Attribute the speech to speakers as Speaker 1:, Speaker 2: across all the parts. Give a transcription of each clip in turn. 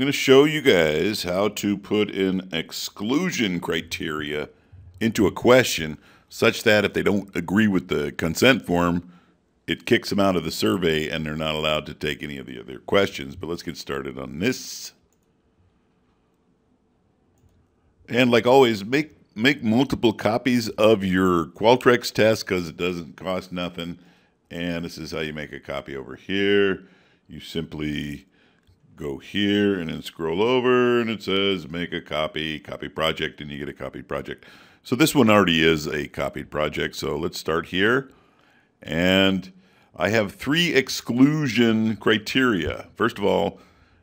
Speaker 1: I'm going to show you guys how to put in exclusion criteria into a question such that if they don't agree with the consent form, it kicks them out of the survey and they're not allowed to take any of the other questions. But let's get started on this. And like always, make make multiple copies of your Qualtrics test because it doesn't cost nothing. And this is how you make a copy over here. You simply go here and then scroll over and it says make a copy, copy project, and you get a copied project. So this one already is a copied project. So let's start here. And I have three exclusion criteria. First of all,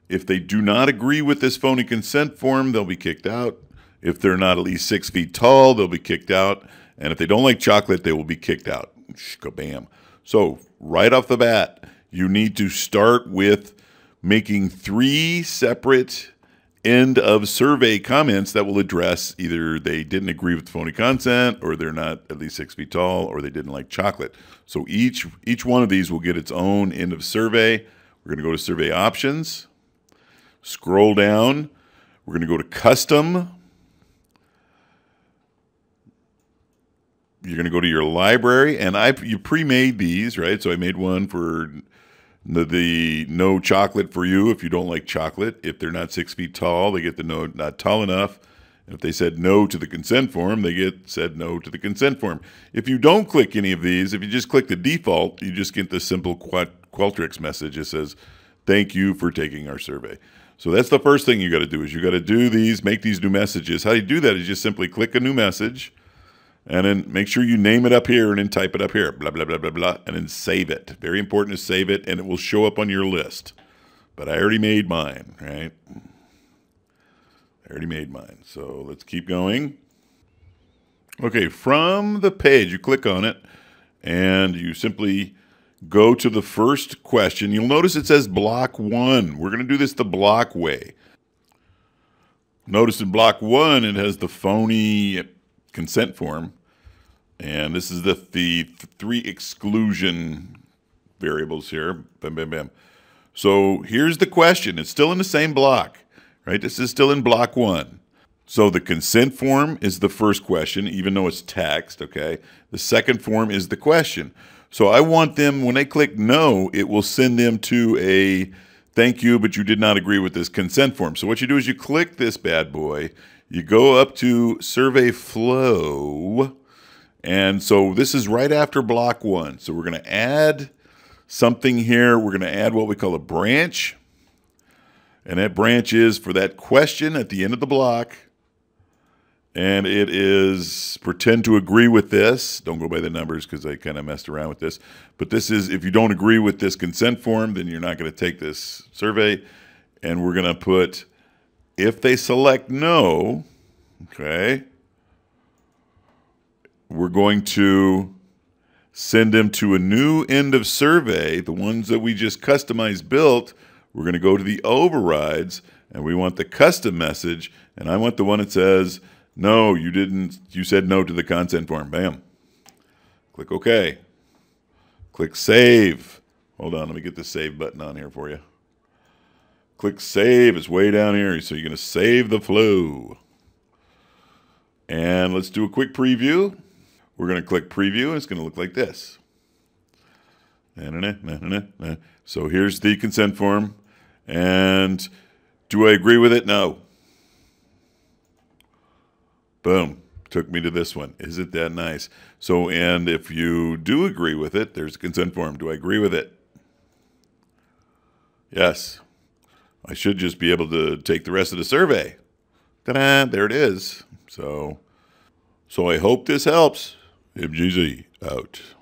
Speaker 1: if they do not agree with this phony consent form, they'll be kicked out. If they're not at least six feet tall, they'll be kicked out. And if they don't like chocolate, they will be kicked out. Kabam. So right off the bat, you need to start with making three separate end of survey comments that will address either they didn't agree with the phony consent or they're not at least six feet tall or they didn't like chocolate. So each each one of these will get its own end of survey. We're going to go to survey options, scroll down. We're going to go to custom. You're going to go to your library, and I you pre-made these, right? So I made one for the, the, no chocolate for you if you don't like chocolate. If they're not six feet tall, they get the no not tall enough. And if they said no to the consent form, they get said no to the consent form. If you don't click any of these, if you just click the default, you just get the simple Qualtrics message that says, "Thank you for taking our survey." So that's the first thing you got to do is you got to do these, make these new messages. How you do that is just simply click a new message and then make sure you name it up here and then type it up here, blah, blah, blah, blah, blah, and then save it. Very important to save it, and it will show up on your list. But I already made mine, right? I already made mine. So let's keep going. Okay, from the page, you click on it, and you simply go to the first question. You'll notice it says block one. We're going to do this the block way. Notice in block one, it has the phony consent form. And this is the, the three exclusion variables here. Bam, bam, bam. So here's the question. It's still in the same block, right? This is still in block one. So the consent form is the first question, even though it's text, okay? The second form is the question. So I want them, when they click no, it will send them to a thank you, but you did not agree with this consent form. So what you do is you click this bad boy, you go up to survey flow, and so this is right after block one. So we're going to add something here. We're going to add what we call a branch. And that branch is for that question at the end of the block. And it is pretend to agree with this. Don't go by the numbers because I kind of messed around with this. But this is if you don't agree with this consent form, then you're not going to take this survey. And we're going to put if they select no, okay, we're going to send them to a new end of survey, the ones that we just customized built. We're going to go to the overrides and we want the custom message. And I want the one that says, no, you didn't, you said no to the consent form. Bam. Click OK. Click Save. Hold on, let me get the Save button on here for you. Click Save. It's way down here. So you're going to save the flow. And let's do a quick preview. We're going to click preview and it's going to look like this. So here's the consent form. And do I agree with it? No. Boom. Took me to this one. Is it that nice? So, and if you do agree with it, there's a consent form. Do I agree with it? Yes. I should just be able to take the rest of the survey. Ta-da, there it is. So, so I hope this helps. MGZ out.